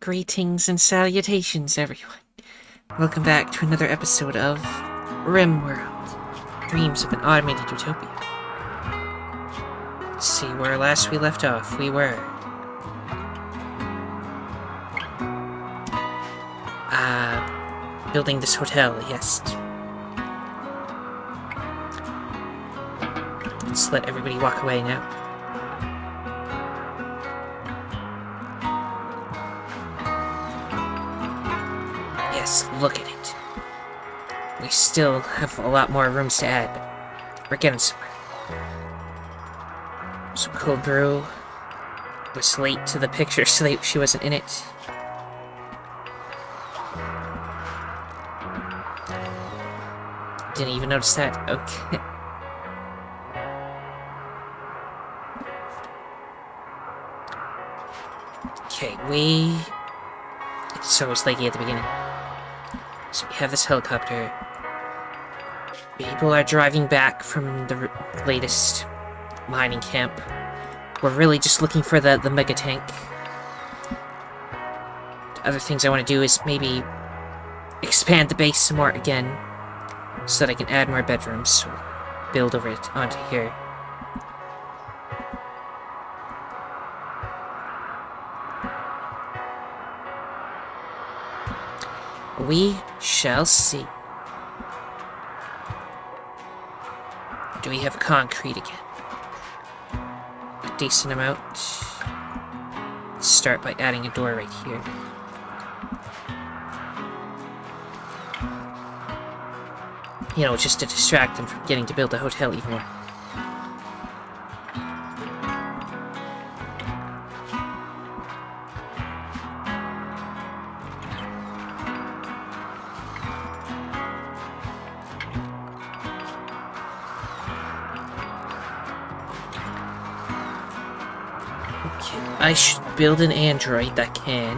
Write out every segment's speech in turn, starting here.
Greetings and salutations, everyone. Welcome back to another episode of RimWorld Dreams of an Automated Utopia. Let's see where last we left off. We were. Uh, building this hotel, yes. Let's let everybody walk away now. Look at it. We still have a lot more rooms to add, but we're getting somewhere. So Cold Brew was late to the picture, so she wasn't in it. Didn't even notice that. Okay. Okay, we... It's so like at the beginning. So we have this helicopter. People are driving back from the latest mining camp. We're really just looking for the, the mega tank. The other things I want to do is maybe expand the base some more again, so that I can add more bedrooms, build over it onto here. We shall see. Do we have concrete again? A decent amount. Let's start by adding a door right here. You know, just to distract them from getting to build a hotel even more. I should build an android that can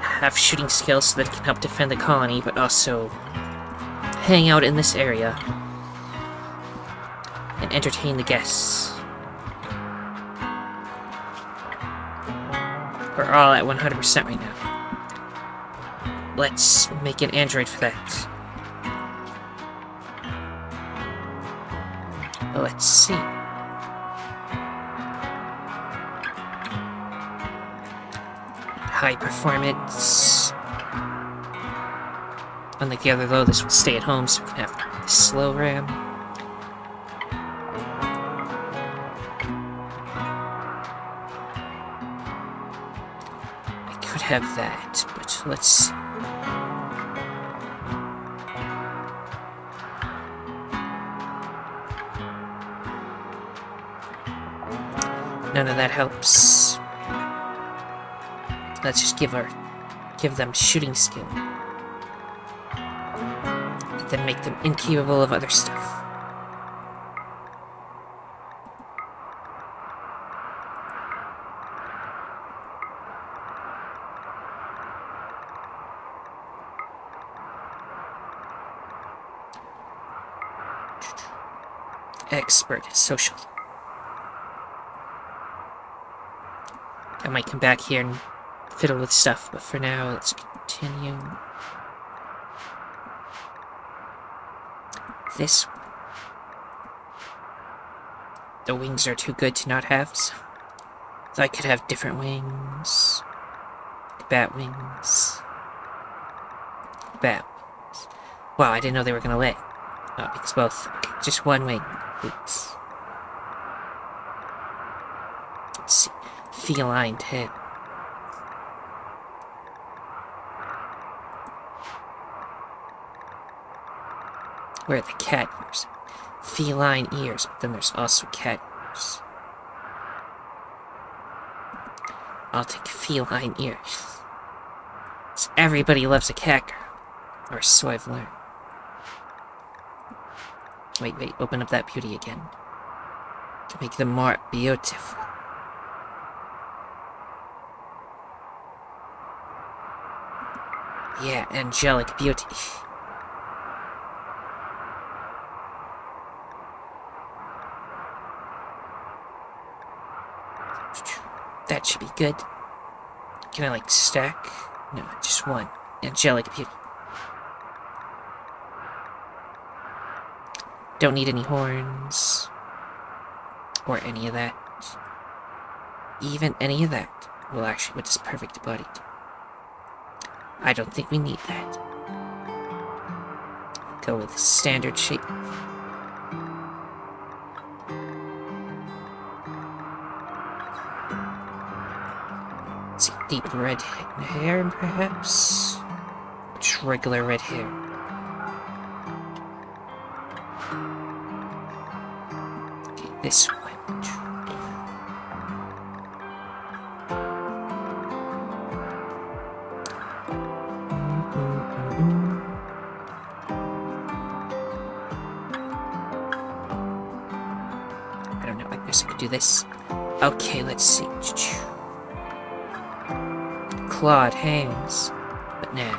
have shooting skills so that it can help defend the colony, but also hang out in this area and entertain the guests. We're all at 100% right now. Let's make an android for that. Let's see. High performance. Unlike the other though, this will stay at home so we can have slow RAM. I could have that, but let's... None of that helps. Let's just give her, give them shooting skill. But then make them incapable of other stuff. Expert social. I might come back here and fiddle with stuff, but for now, let's continue. This The wings are too good to not have, so, so I could have different wings. Bat wings. Bat wings. Wow, I didn't know they were gonna lay. Oh, uh, because both. Okay, just one wing. Oops. Let's see. Feline tail. Where the cat ears? Feline ears, but then there's also cat ears. I'll take feline ears. So everybody loves a cat girl. Or so I've learned. Wait, wait, open up that beauty again. To make them more beautiful. Yeah, angelic beauty. That should be good. can I like stack? No, just one. Angelic beauty. Don't need any horns. Or any of that. Even any of that. Well, actually, what does perfect body? I don't think we need that. Go with standard shape. Deep red hair, perhaps? Regular red hair. Okay, this one. I don't know, I guess I could do this. Okay, let's see. Claude hangs, but now.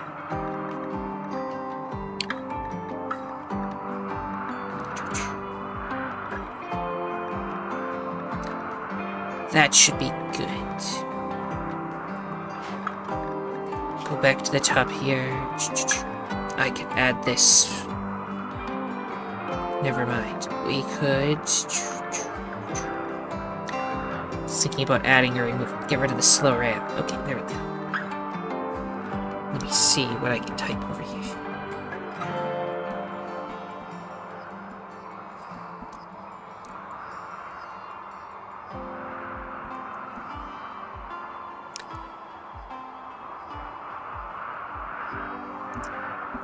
That should be good. Go back to the top here. I can add this. Never mind. We could. Thinking about adding or removing. Get rid of the slow RAM. Okay, there we go. See what I can type over here.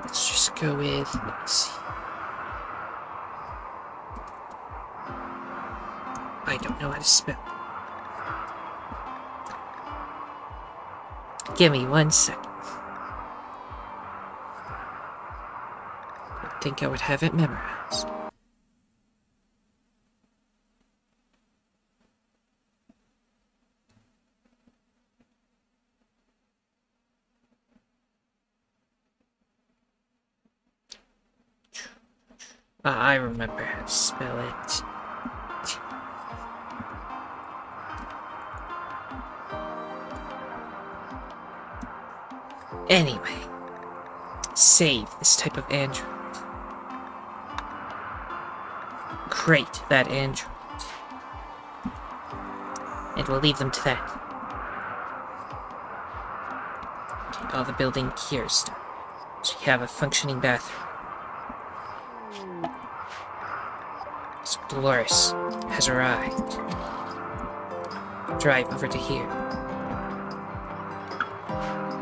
Let's just go with, let's see. I don't know how to spell. Give me one second. Think I would have it memorized. Create that android. And we'll leave them to that. All the building here stuff. So we have a functioning bathroom. So Dolores has arrived. Drive over to here.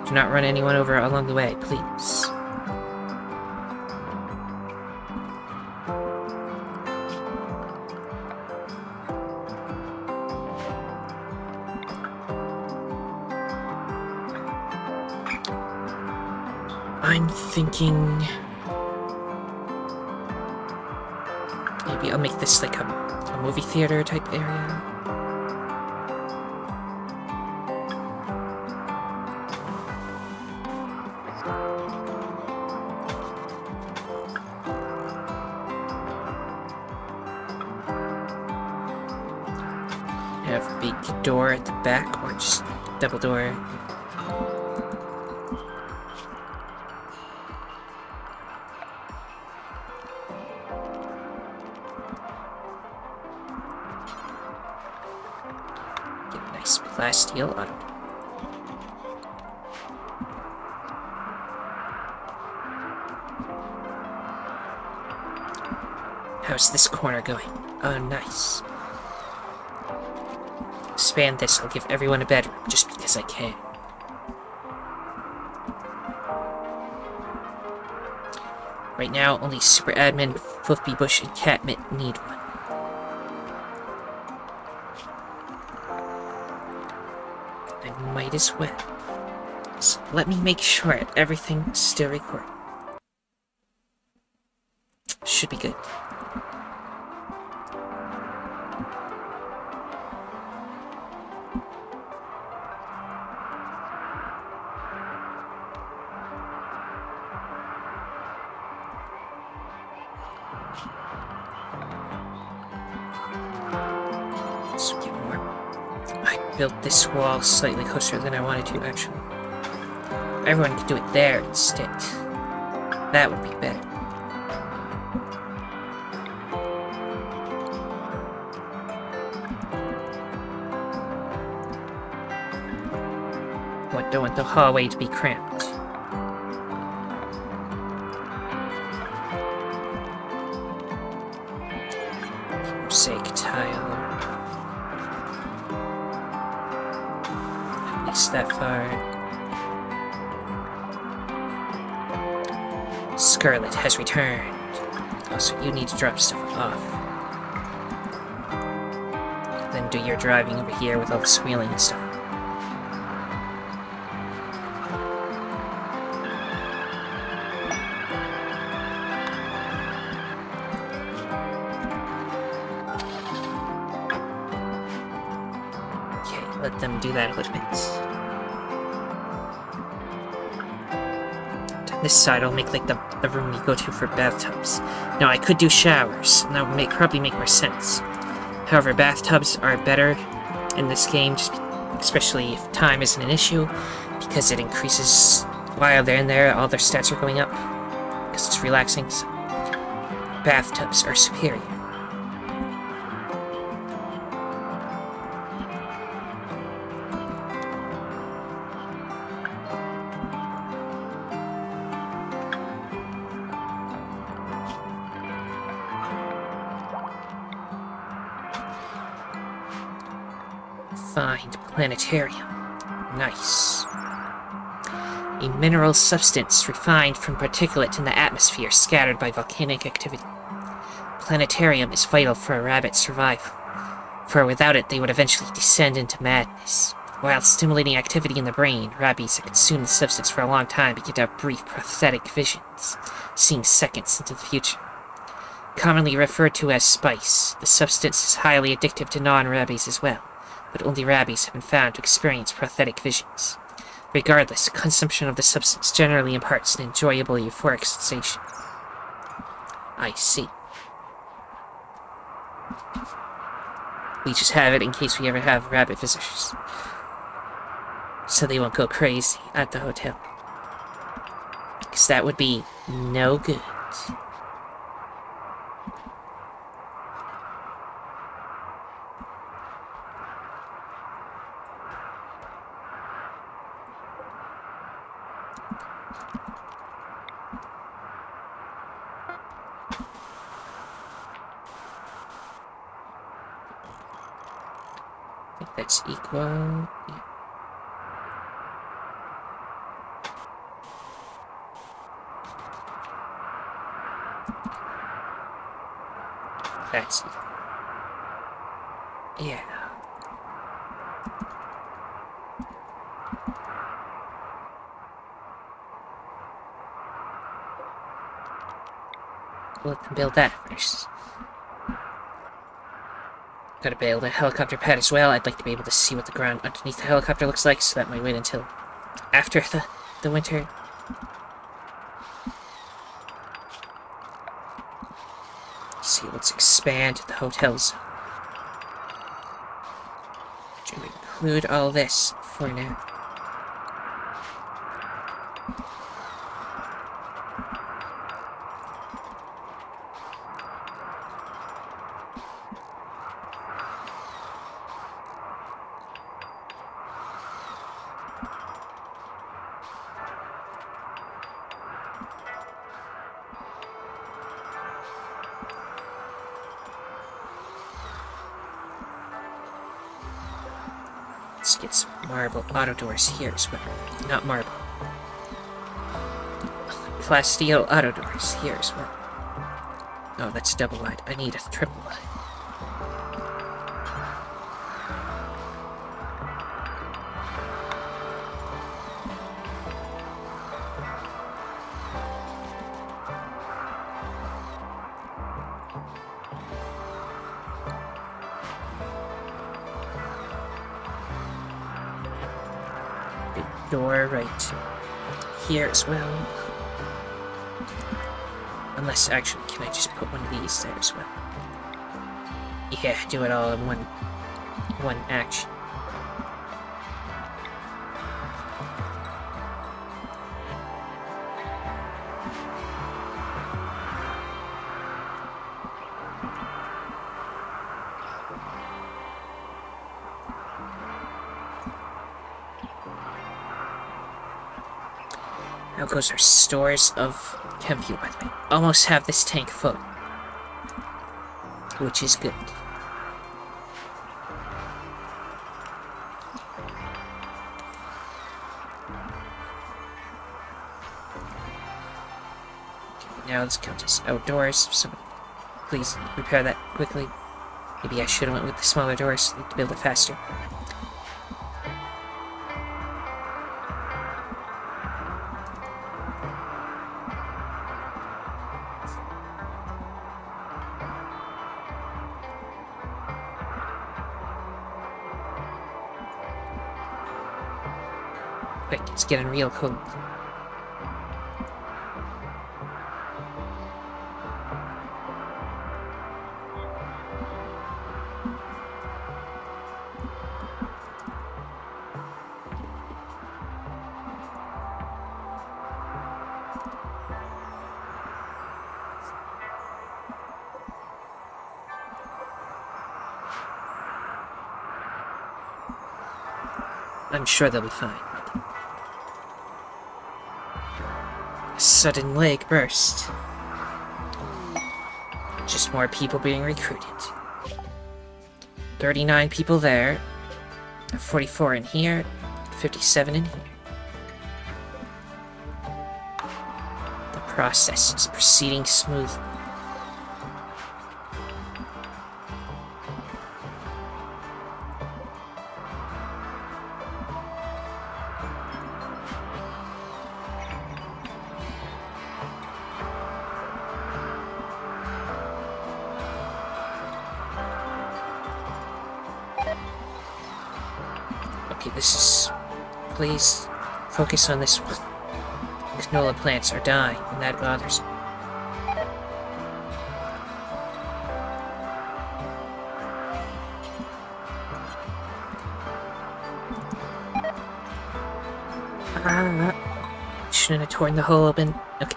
Do not run anyone over along the way, please. Theater type area. Have a big door at the back, or just double door. Going? Oh, nice. Expand this, I'll give everyone a bedroom, just because I can. Right now, only Super Admin, Fluffy Bush, and Catmint need one. I might as well. So let me make sure everything's still recording. Should be good. Build this wall slightly closer than I wanted to, actually. Everyone could do it there instead. That would be better. I don't want the hallway to be cramped. Has returned. Oh, also, you need to drop stuff off. Then do your driving over here with all the squealing and stuff. This side will make like the, the room you go to for bathtubs. Now I could do showers, and that would make, probably make more sense. However, bathtubs are better in this game, just especially if time isn't an issue, because it increases while they're in there, all their stats are going up, because it's relaxing. So bathtubs are superior. Find planetarium. Nice. A mineral substance refined from particulate in the atmosphere scattered by volcanic activity. Planetarium is vital for a rabbit's survival, for without it they would eventually descend into madness. While stimulating activity in the brain, rabbits that consume the substance for a long time begin to have brief prosthetic visions, seeing seconds into the future. Commonly referred to as spice, the substance is highly addictive to non-rabbits as well but only rabbis have been found to experience prophetic visions. Regardless, consumption of the substance generally imparts an enjoyable euphoric sensation. I see. We just have it in case we ever have rabbit visitors. So they won't go crazy at the hotel. Because that would be no good. I think equal. Yeah. That's equal. Yeah. Let them build that first. Gotta build a helicopter pad as well. I'd like to be able to see what the ground underneath the helicopter looks like, so that might wait until after the, the winter. see, let's expand the hotels. To include all this for now. Auto doors here as well. Not marble. Plasteel auto doors here as well. Oh, that's double wide. I need a triple wide. Actually, can I just put one of these there as well? Yeah, do it all in one, one action. How goes our stores of the way? Almost have this tank full. Which is good. Now let's count this outdoors. So please repair that quickly. Maybe I should have went with the smaller doors to build it faster. Getting real cold. I'm sure they'll be fine. Sudden leg burst. Just more people being recruited. 39 people there. 44 in here. 57 in here. The process is proceeding smoothly. Okay, this is... Please focus on this one. Canola plants are dying, and that bothers me. Ah, shouldn't have torn the hole open. Okay.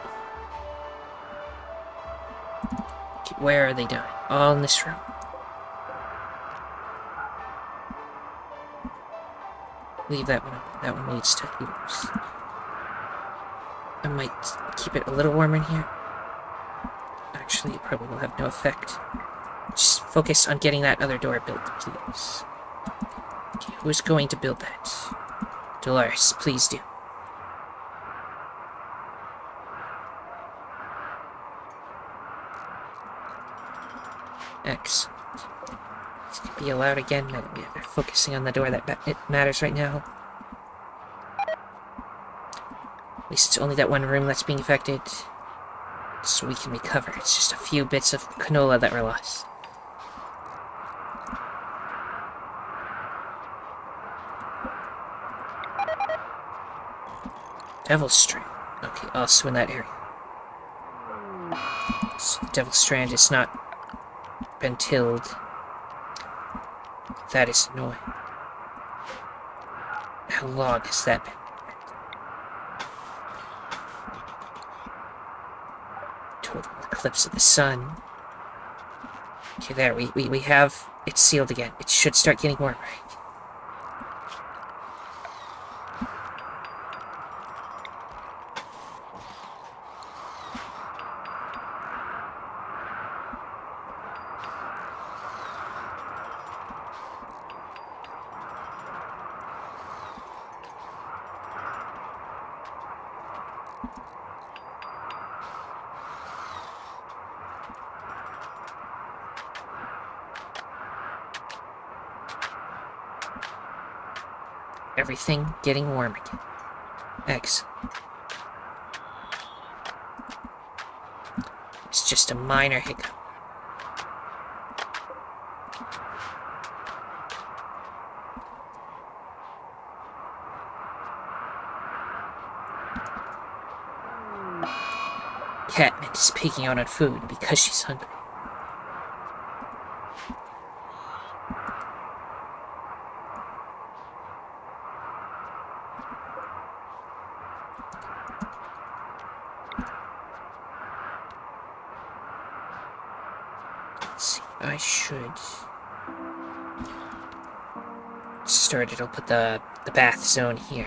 okay. Where are they dying? All in this room. Leave that one up. That one needs to use. I might keep it a little warmer in here. Actually, it probably will have no effect. Just focus on getting that other door built, please. Okay, who's going to build that? Dolores, please do. Excellent. This could be allowed again. They're focusing on the door that it matters right now. At least it's only that one room that's being affected. So we can recover. It's just a few bits of canola that were lost. Devil's Strand. Okay, also in that area. So Devil's Strand is not been tilled. That is annoying. How long has that been? Total eclipse of the sun. Okay, there, we, we, we have it sealed again. It should start getting warmer. Everything getting warm again. X. It's just a minor hiccup. Catmint is picking out on food because she's hungry. I should I'll put the the bath zone here.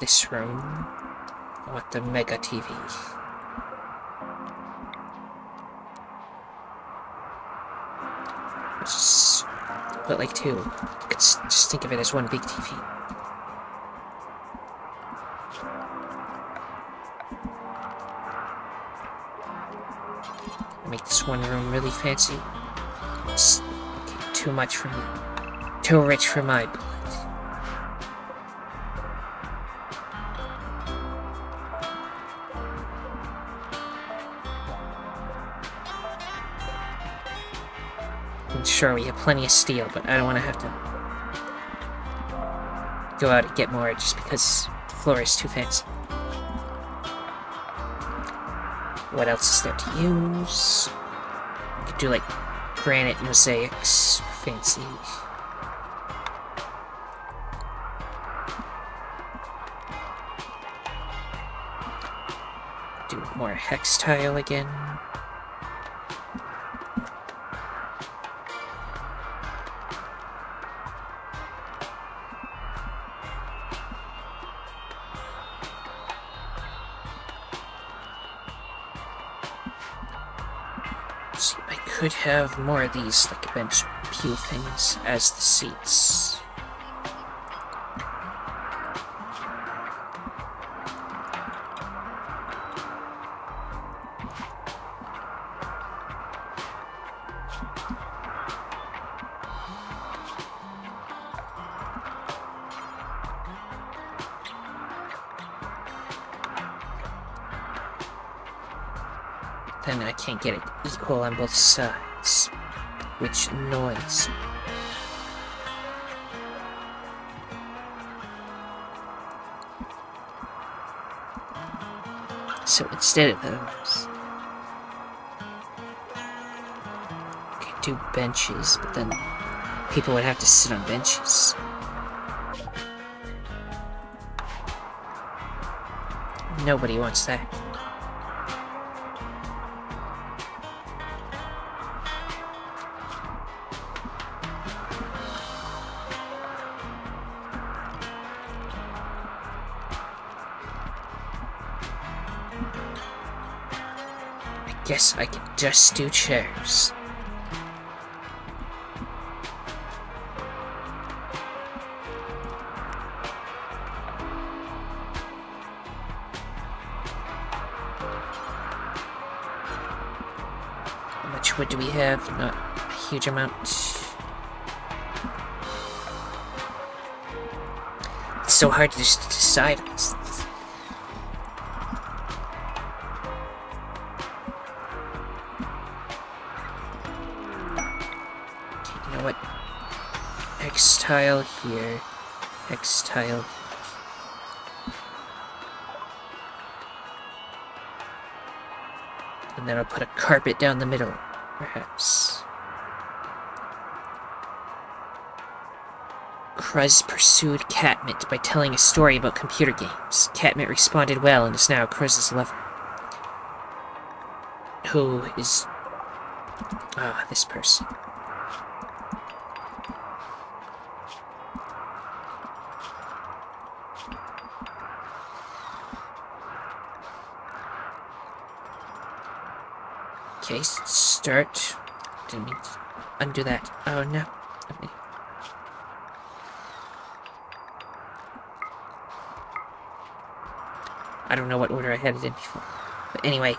this room. I want the Mega TV. Just put like two. Could just think of it as one big TV. Make this one room really fancy. It's too much for me. Too rich for my blood. And sure, we have plenty of steel, but I don't want to have to go out and get more just because the floor is too fancy. What else is there to use? You could do like granite mosaics, fancy. More hex tile again. See, I could have more of these, like bench pew things, as the seats. Equal on both sides, which annoys me. So instead of those, I could do benches, but then people would have to sit on benches. Nobody wants that. Guess I can just do chairs. How much wood do we have? Not a huge amount. It's so hard to just decide tile here. hex tile. And then I'll put a carpet down the middle, perhaps. Cruz pursued Catmint by telling a story about computer games. Catmint responded well and is now Cruz's lover. Who is... Ah, this person. Okay, start. Didn't mean to undo that. Oh no. Okay. I don't know what order I had it in before. But anyway,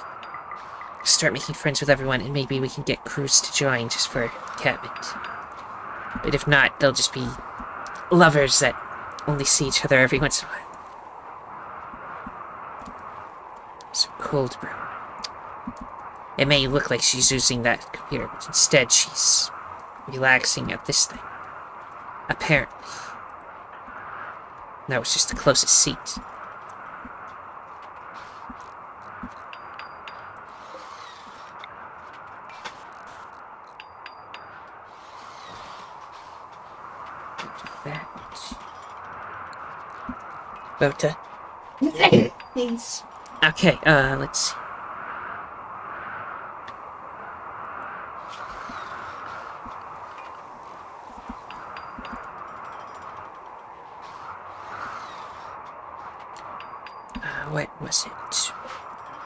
start making friends with everyone and maybe we can get Cruz to join just for Catmint. But if not, they'll just be lovers that only see each other every once in a while. So cold brew. It may look like she's using that computer, but instead she's relaxing at this thing. Apparently. That was just the closest seat. Bota. Please. Okay, uh, let's see. what was it?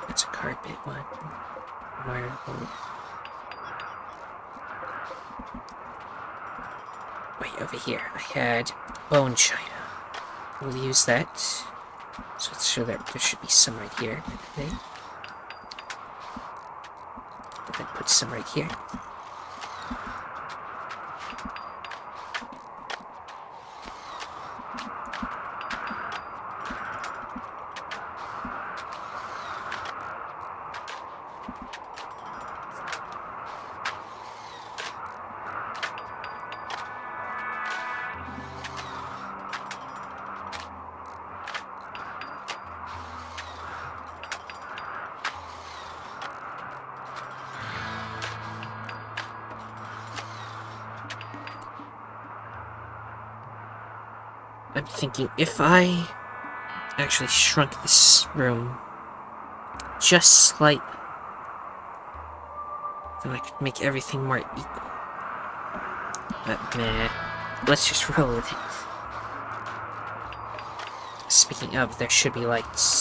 That's a carpet one. Marble. Wait, over here. I had bone china. We'll use that. So let's show that there should be some right here. Then put some right here. Thinking if I actually shrunk this room just slightly, then I could make everything more equal. But meh, let's just roll with it. Speaking of, there should be lights.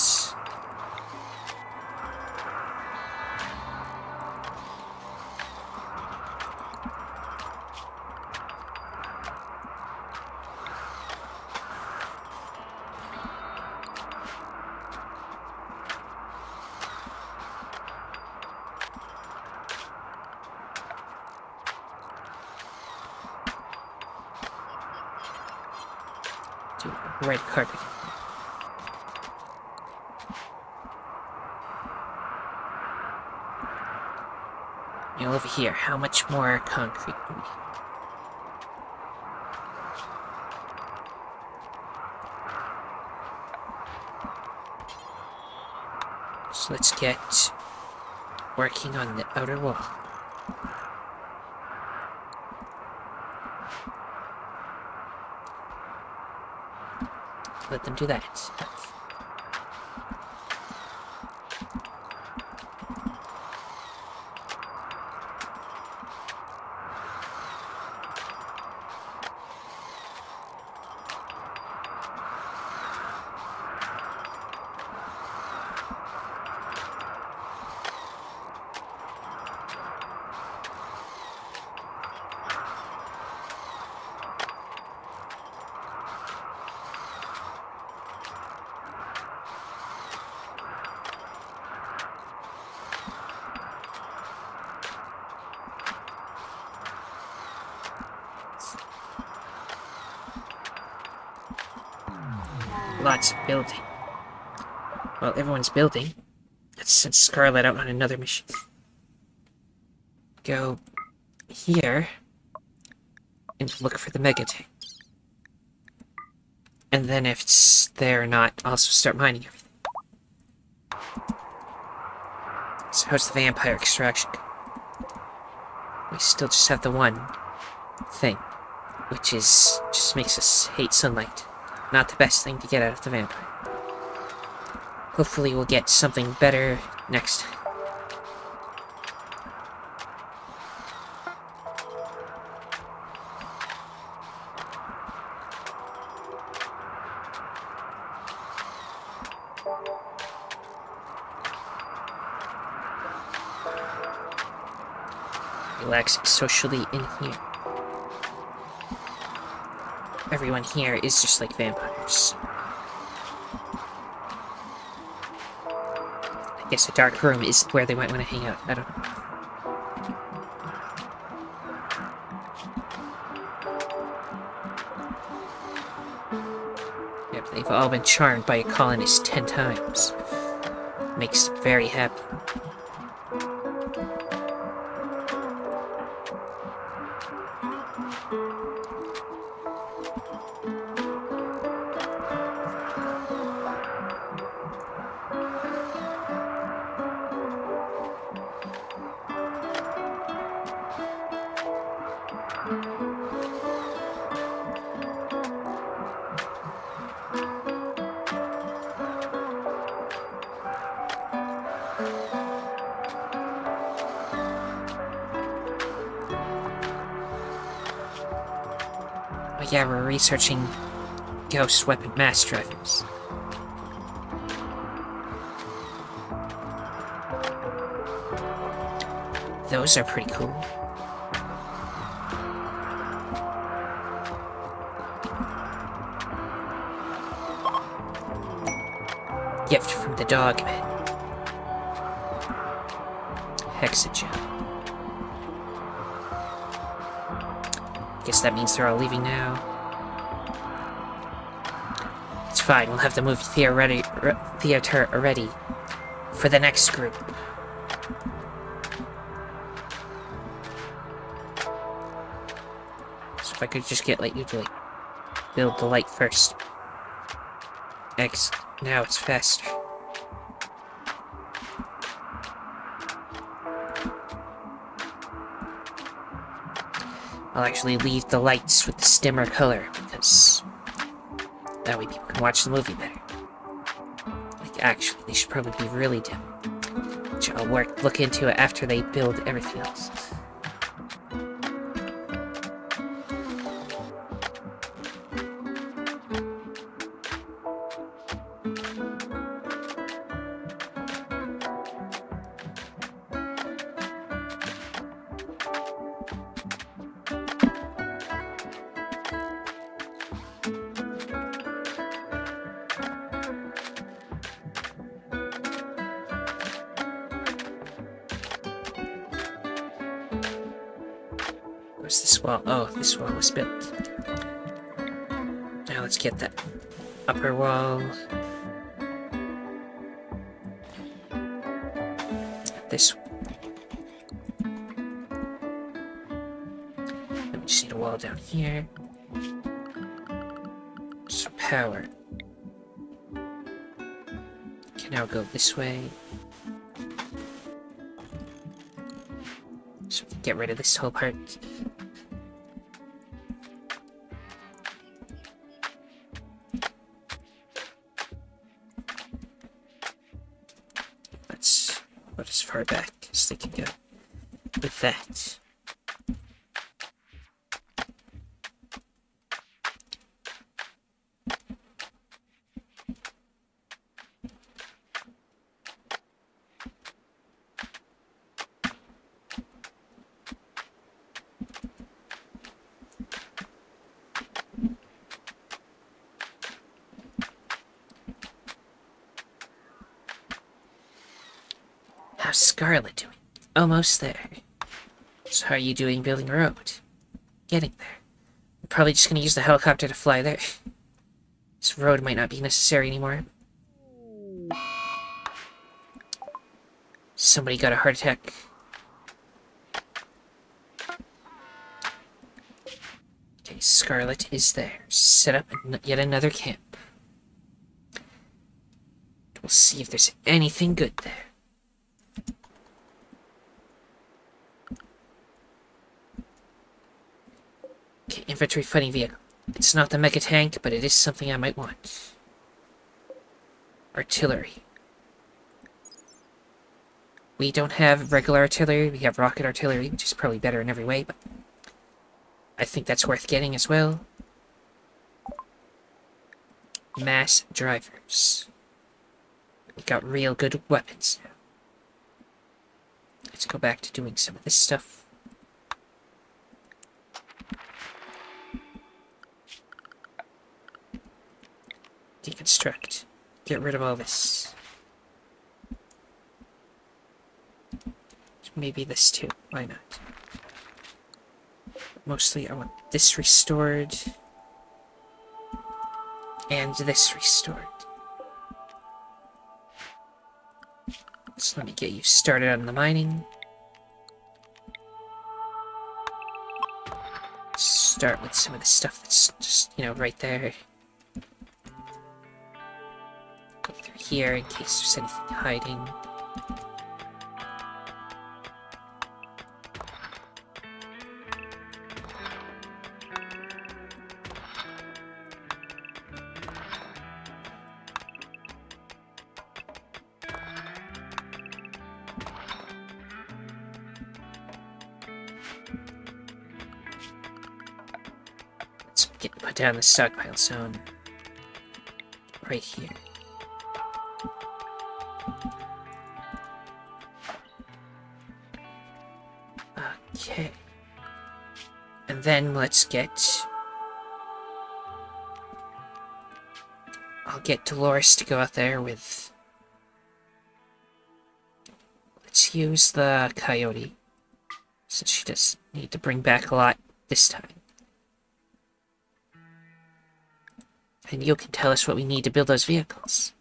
Red carpet. You know, over here, how much more concrete do we So let's get working on the outer wall. Let them do that. Lots of building. While building, let's send Scarlett out on another mission. Go here and look for the mega tank. And then if it's there or not, also start mining everything. So how's the vampire extraction? We still just have the one thing, which is just makes us hate sunlight. Not the best thing to get out of the vampire. Hopefully we'll get something better next. Relaxing socially in here. Everyone here is just like vampires. Guess a dark room is where they might want to hang out. I don't know. Yep, they've all been charmed by a colonist ten times. Makes them very happy. researching ghost weapon mass drivers. Those are pretty cool. Gift from the dogman. Hexagen. Guess that means they're all leaving now fine, we'll have the movie theater ready, re theater ready for the next group. So if I could just get like you like build the light first. X. Now it's faster. I'll actually leave the lights with the stimmer color that way people can watch the movie better. Like actually, they should probably be really dim. Which I'll work look into it after they build everything else. Get that upper wall. This. Let me just need a wall down here. Some power. Can now go this way. So get rid of this whole part. Far back as they can go with that. How's Scarlett doing? Almost there. So how are you doing building a road? Getting there. We're probably just gonna use the helicopter to fly there. This road might not be necessary anymore. Somebody got a heart attack. Okay, Scarlett is there. Set up yet another camp. We'll see if there's anything good there. Okay, infantry fighting vehicle. It's not the mega tank, but it is something I might want. Artillery. We don't have regular artillery, we have rocket artillery, which is probably better in every way, but I think that's worth getting as well. Mass drivers. We got real good weapons now. Let's go back to doing some of this stuff. Deconstruct. Get rid of all this. Maybe this too. Why not? Mostly I want this restored. And this restored. So let me get you started on the mining. Start with some of the stuff that's just, you know, right there. Here in case there's anything hiding. Let's get put down the stockpile zone. Right here. Then let's get... I'll get Dolores to go out there with... Let's use the Coyote. Since she does need to bring back a lot this time. And you can tell us what we need to build those vehicles.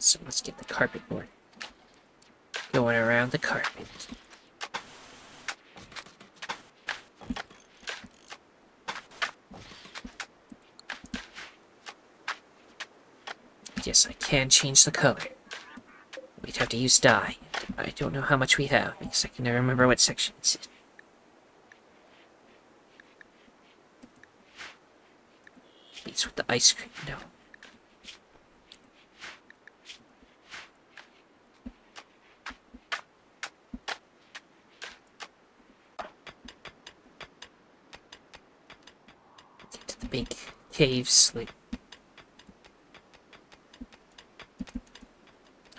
So let's get the carpet board going around the carpet. Yes, I can change the color. We'd have to use dye. I don't know how much we have, because I can never remember what section it's in. Beats with the ice cream, no. Get to the big caves, like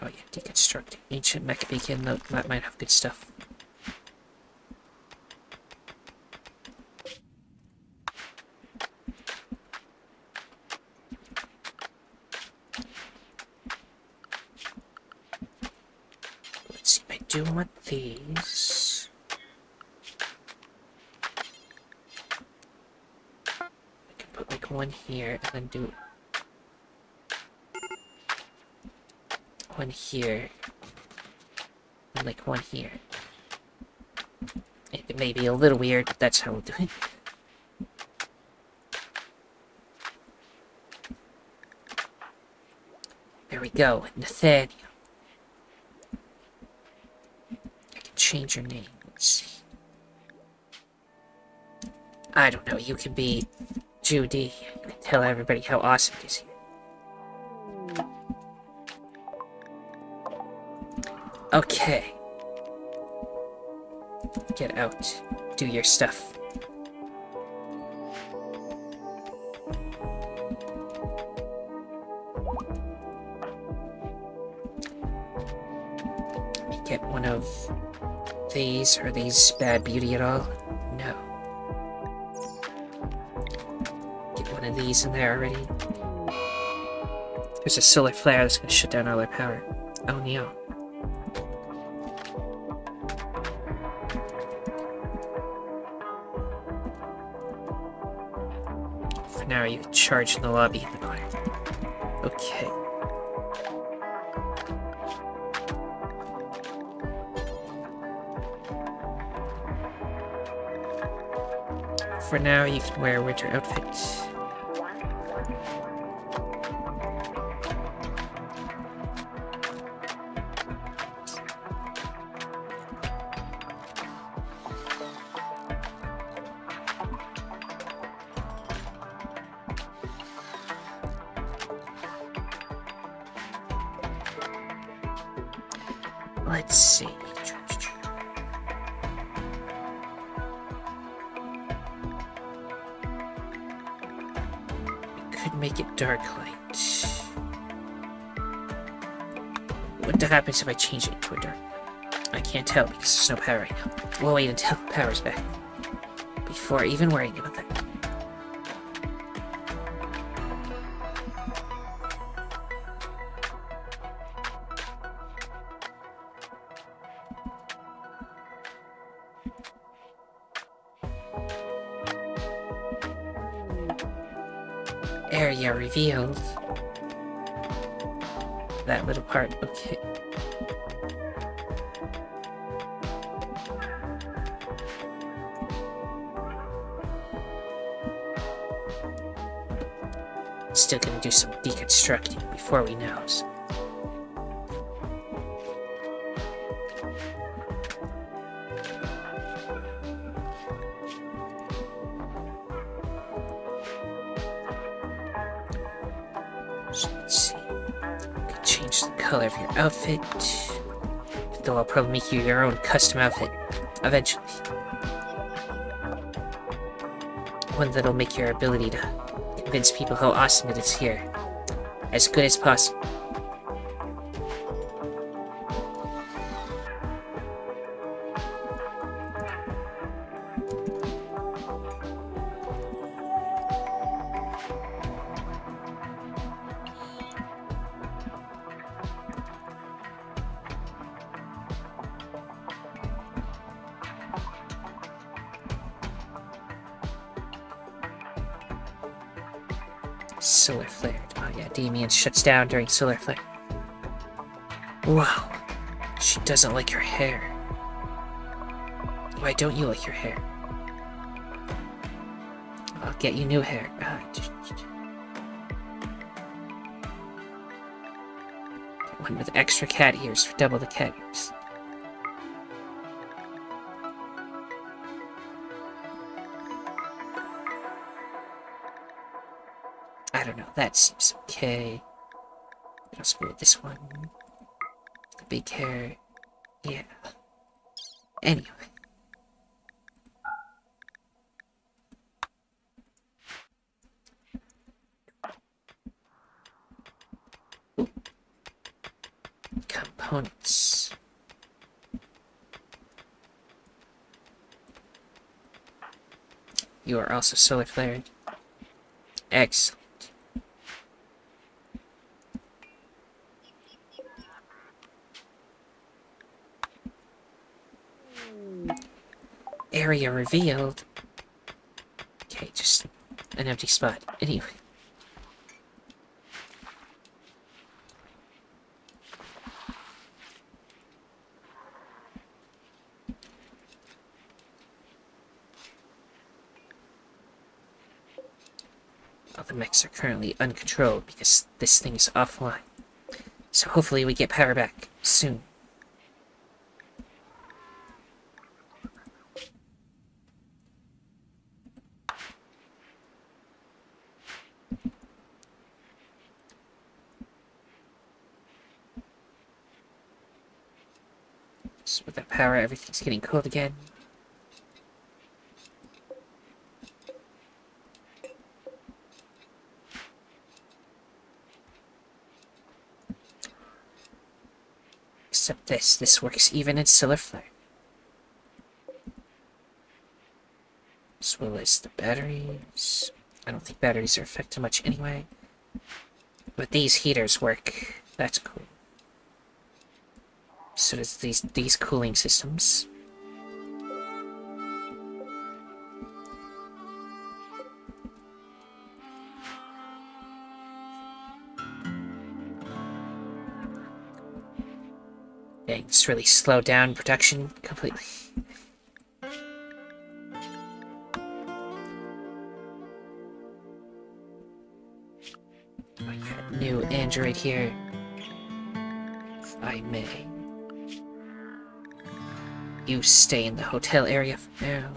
Oh yeah, deconstruct ancient mecha beacon. That, that might have good stuff. Let's see. I do want these. I can put like one here and then do one here. Like one here. It may be a little weird, but that's how we'll do it. There we go, Nathaniel. I can change your name. Let's see. I don't know, you can be Judy. You can tell everybody how awesome it is here. Okay. Get out. Do your stuff. Get one of these. Are these bad beauty at all? No. Get one of these in there already. There's a solar flare that's gonna shut down all our power. Oh no. Charge in the lobby. Okay. For now, you can wear winter outfit. If I change it to a light? I can't tell because there's no power right now. We'll wait until the power's back. Before even worrying about that. Area revealed. That little part, okay. Still gonna do some deconstructing before we know. let's see. Can change the color of your outfit. Though I'll probably make you your own custom outfit. Eventually. One that'll make your ability to convince people how awesome it is here as good as possible. Down during solar flare. Wow. She doesn't like your hair. Why don't you like your hair? I'll get you new hair. Uh, one with extra cat ears for double the cat ears. I don't know, that seems okay. This one. The big hair. Yeah. Anyway. Components. You are also solar flared. Excellent. Area revealed. Okay, just an empty spot. Anyway. All the mechs are currently uncontrolled because this thing is offline. So hopefully we get power back soon. So with that everything's getting cold again. Except this, this works even in solar flare. As well as the batteries. I don't think batteries are affected much anyway. But these heaters work. That's cool. So does these these cooling systems. This really slowed down production completely. New Android here. If I may. You stay in the hotel area for now.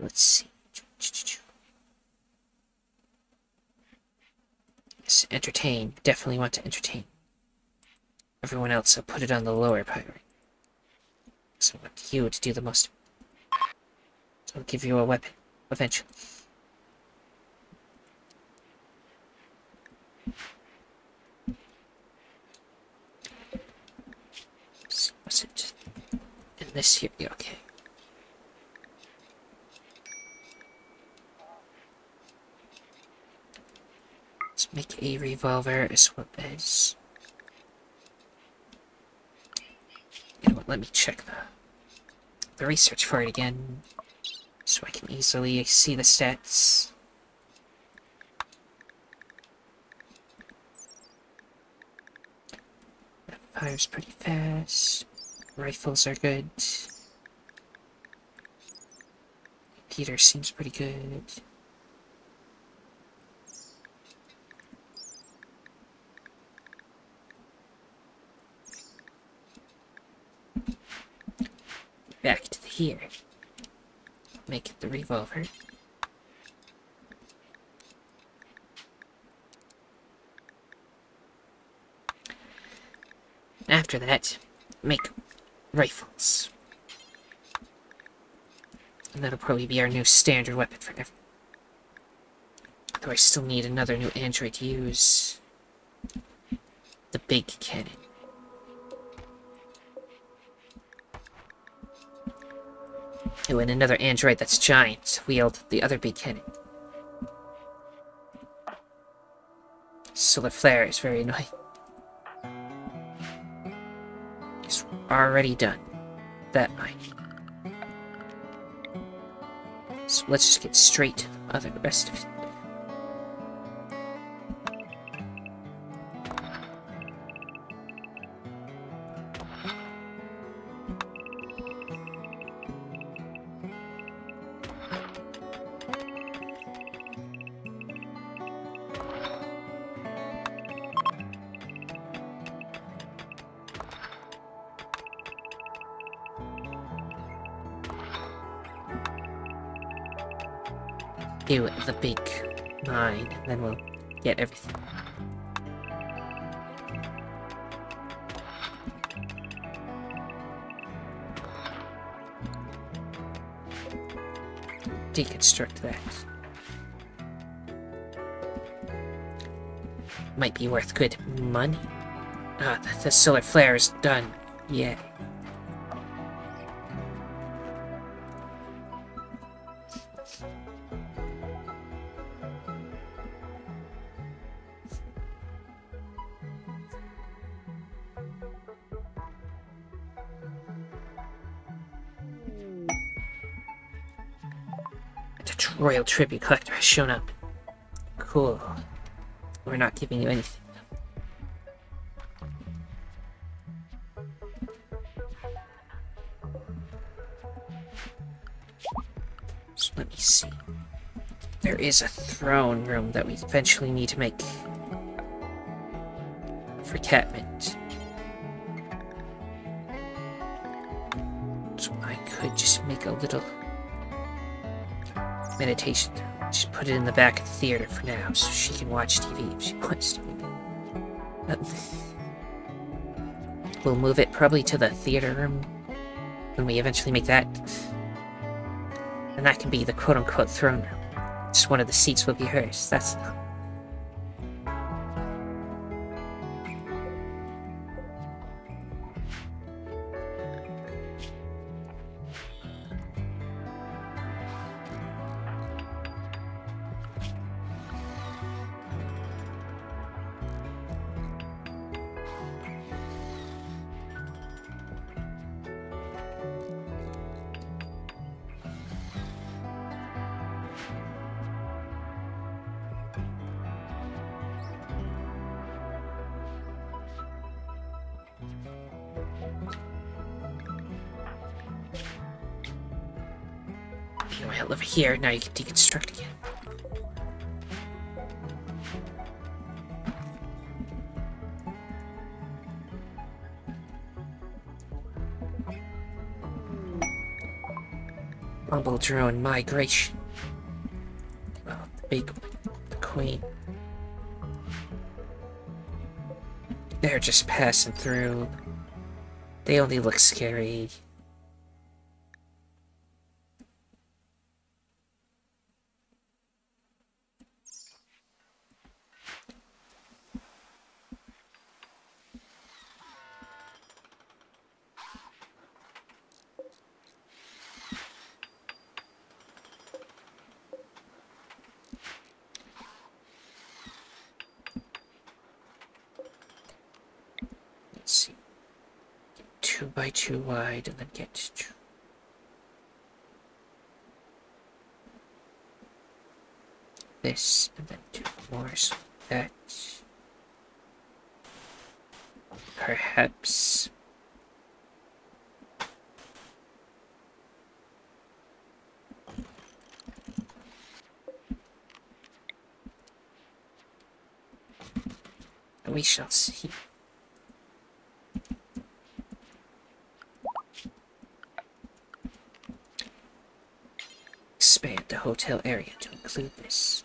Let's see. Yes, entertain. Definitely want to entertain. Everyone else, I'll put it on the lower priority. So I want you to do the most. I'll give you a weapon, eventually. So Was it in this here? Okay. Let's make a revolver as well as. You know what? Let me check the the research for it again, so I can easily see the stats. Fires pretty fast. Rifles are good. Peter seems pretty good. Back to the here. Make it the revolver. after that, make rifles. And that'll probably be our new standard weapon for everyone. Though I still need another new android to use. The big cannon. Oh, and another android that's giant wield the other big cannon. Solar flare is very annoying. Already done. That might. So let's just get straight to the other rest of it. Then we'll get everything. Deconstruct that. Might be worth good money. Ah, the, the solar flare is done. Yeah. Tribute Collector has shown up. Cool. We're not giving you anything. So let me see. There is a throne room that we eventually need to make for Catmint. So I could just make a little meditation. Just put it in the back of the theater for now, so she can watch TV if she wants to. We'll move it probably to the theater room when we eventually make that. And that can be the quote-unquote throne room. Just one of the seats will be hers. That's here, now you can deconstruct again. Bumble drone migration. Well, the big the queen. They're just passing through. They only look scary. Let's see. Get two by two wide and then get two. This and then two more so that perhaps we shall see. hotel area to include this.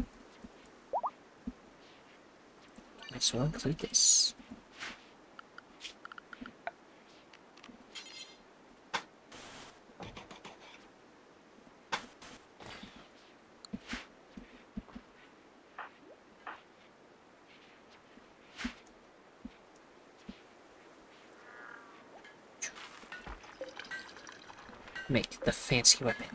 Might as well include this. Make the fancy weapon.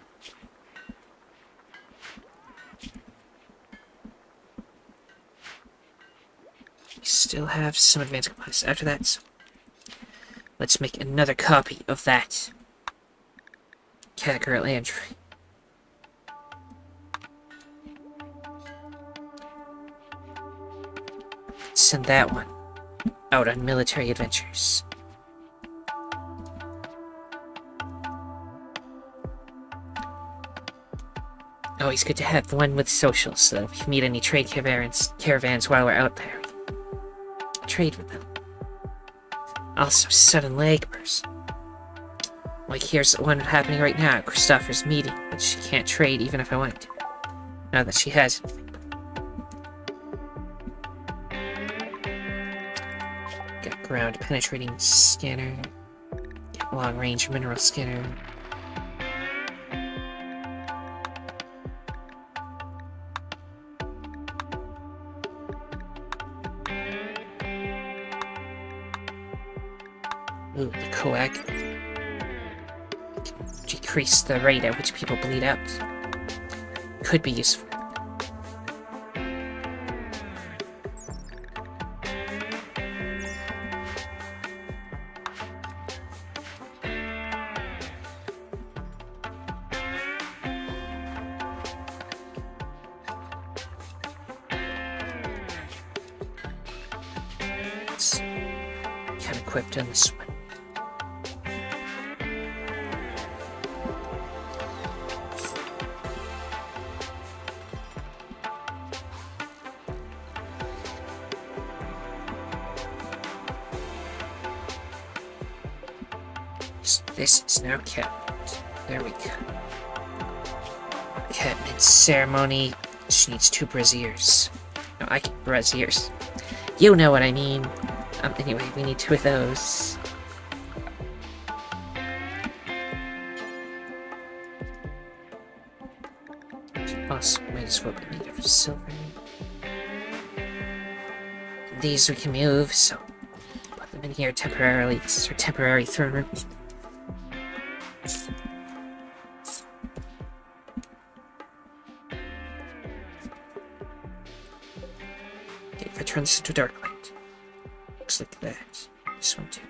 Still have some advanced components after that, so let's make another copy of that Catgirl Android. Send that one out on military adventures. Always good to have one with socials so that if we meet any trade caravans, caravans while we're out there, trade with them. Also, leg burst. Like here's one happening right now at Christopher's meeting, but she can't trade even if I wanted to. Now that she has anything. Got ground penetrating scanner. Long range mineral scanner. Decrease the rate at which people bleed out. Could be useful. Ceremony. She needs two braziers. No, I can braziers. You know what I mean. Um, anyway, we need two of those. Also, might as well of silver. These we can move, so put them in here temporarily. This is our temporary throne room. If I turn this into dark light, looks like that. This one too.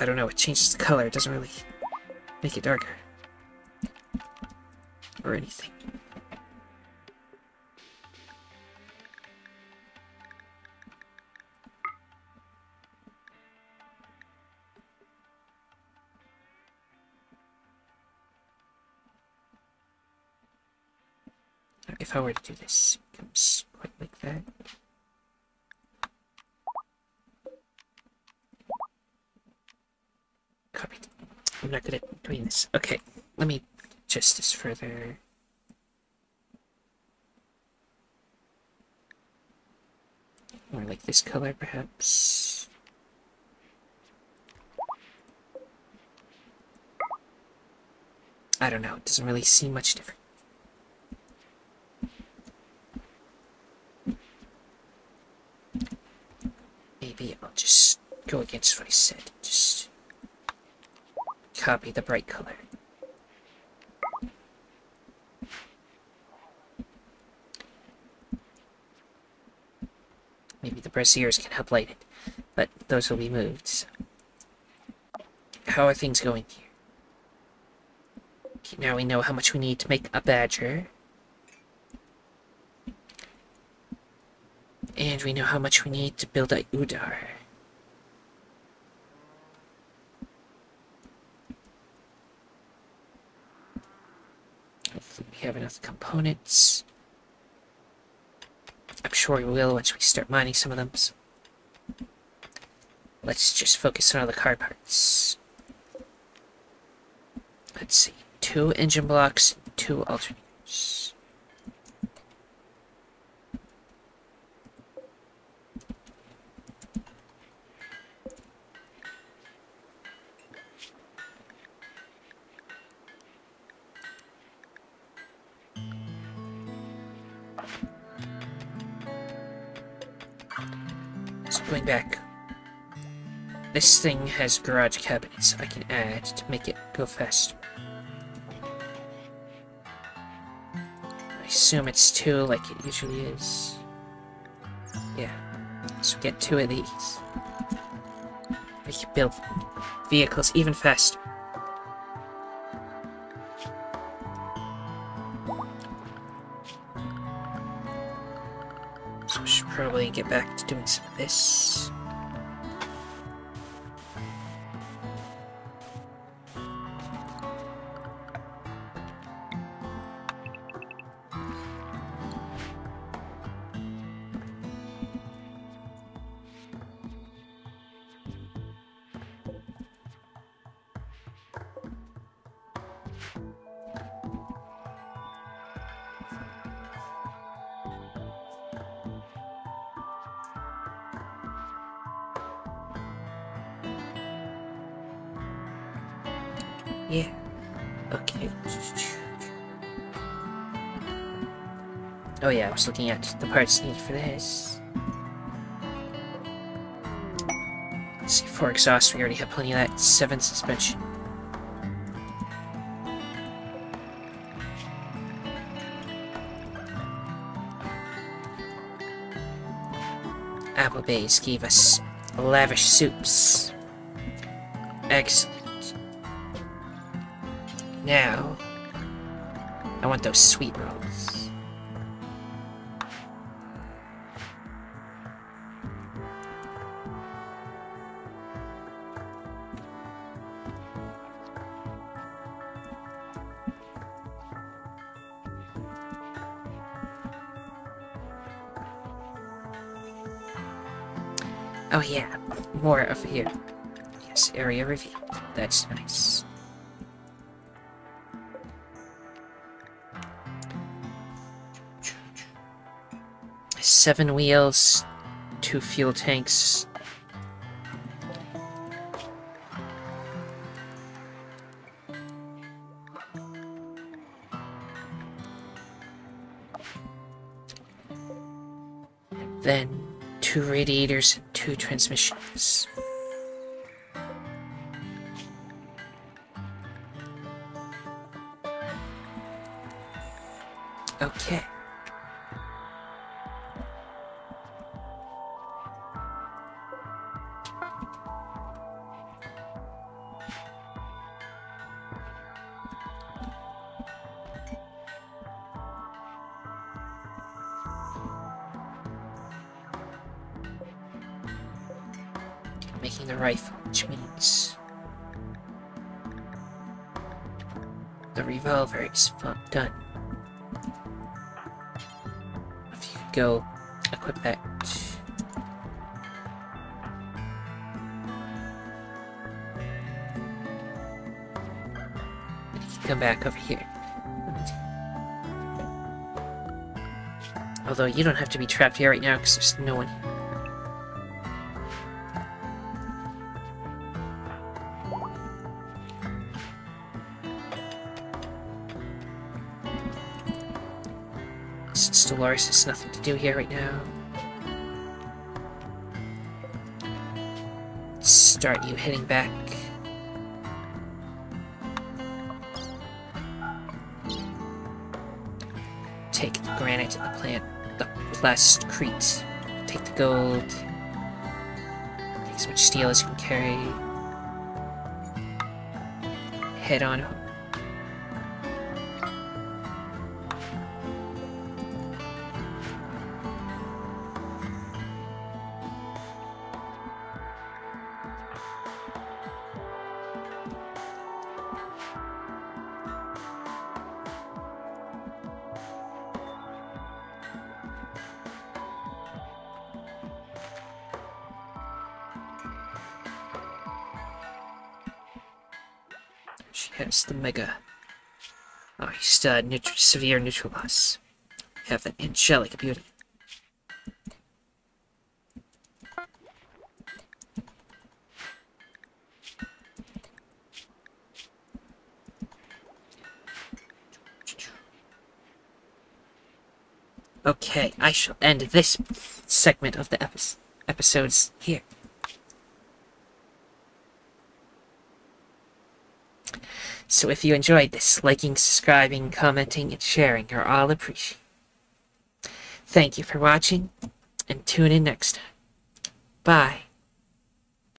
I don't know, it changes the color, it doesn't really make it darker. Or anything. If I were to do this, it that. Copied. I'm not good at doing this. Okay, let me adjust this further. More like this color, perhaps. I don't know, it doesn't really seem much different. Maybe I'll just go against what I said. Just copy the bright color. Maybe the braziers can help light it, but those will be moved. so. How are things going here? Okay, now we know how much we need to make a badger. And we know how much we need to build a Udar. Hopefully we have enough components. I'm sure we will once we start mining some of them. so- Let's just focus on all the car parts. Let's see. Two engine blocks, two alternators. Back. This thing has garage cabinets I can add to make it go faster. I assume it's two like it usually is. Yeah. So get two of these. We can build vehicles even faster. Should get back to doing some of this. Looking at the parts needed for this. Let's see, for exhaust, we already have plenty of that. Seven suspension. Applebee's gave us lavish soups. Excellent. Now, I want those sweet rolls. More over here. Yes, area revealed. That's nice. Seven wheels, two fuel tanks. Then two radiators two transmissions. Although you don't have to be trapped here right now because there's no one here. Since Dolores has nothing to do here right now. Start you heading back. Granite the plant, the plastcrete. Take the gold. Take as much steel as you can carry. Head on has mega. Oh, had neut severe neutral loss. You have that angelic beauty. Okay, I shall end this segment of the epi episodes here. So if you enjoyed this, liking, subscribing, commenting, and sharing are all appreciated. Thank you for watching, and tune in next time. Bye.